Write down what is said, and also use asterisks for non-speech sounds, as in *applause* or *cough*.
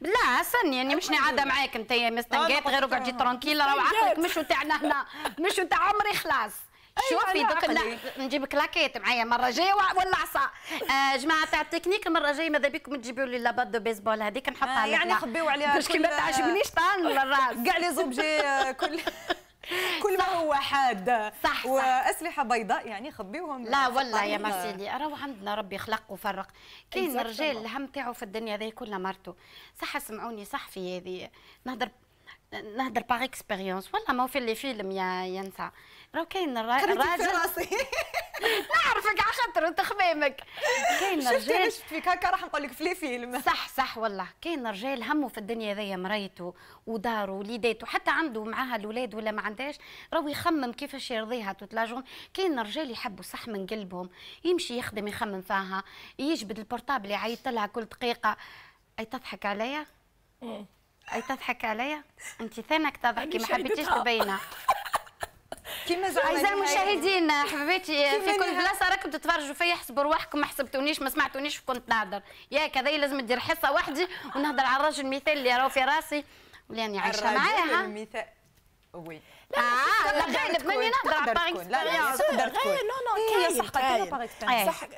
لا استني يعني مش قاعدة معاك أنت يا مستنقات غير اقعدي ترانكيلا راه عقلك مش تاعنا هنا مش تاع عمري خلاص. أيوة، شوفي دوك. لا نجيب كلاكيت معايا المره الجايه ولا عصا آه جماعة تاع التكنيك المرة الجايه ماذا بكم تجيبوا لي لاباط دو بيسبول؟ هذيك نحطها آه، يعني. خبيو عليها باش كي ما تعجبنيش طان للراس *laughs* كاع لي زوبجي كل هو حاد صح، صح. وأسلحة بيضاء يعني خبيوهم لا والله يا مرسيلي راهو عندنا ربي خلق وفرق. كاين. رجال الهم تاعو في الدنيا ذي كلها مرته صح سمعوني صح في هذه. نهضر نهضر par expérience والله ما هو في les films يا ينسى راهو كاين الراجل *laughs* خاطر خمامك كاين رجال شفت فيك هكا راح نقول لك في فيلم. صح صح والله. كاين رجال همه في الدنيا ذي مريته وداره وليداته حتى عنده معاها الاولاد ولا ما عندهاش راهو يخمم كيفاش يرضيها toute la journée كاين رجال يحبوا صح من قلبهم يمشي يخدم يخمم فيها يجبد ال portable يعيط لها كل دقيقة. أي تضحك عليا؟ أي تضحك عليا؟ انت ثانك تضحكي ما حبيتيش. تبينها. *laughs* كيما زعما أعزائي المشاهدين حبيبتي في كل بلاصة راكم تتفرجوا فيا حسبوا رواحكم ما حسبتونيش ما سمعتونيش كنت نهضر ياك هذا لازم ندير حصة وحدي ونهضر على الراجل المثال اللي راهو في راسي واللي راني عايشة الرجل معاها المثال oui. آه لا غالب تكون- ماني نهضر على تقدر par تكون. لا لا expérience تقدر تكون غير non non هي كاين صح قالت إيه. par expérience صح.